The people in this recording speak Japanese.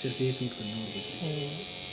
ਸਿਰਫ ਇਹ ਸੂਟ ਕਰਨਾ ਹੋਰ ਕੁਝ ਨਹੀਂ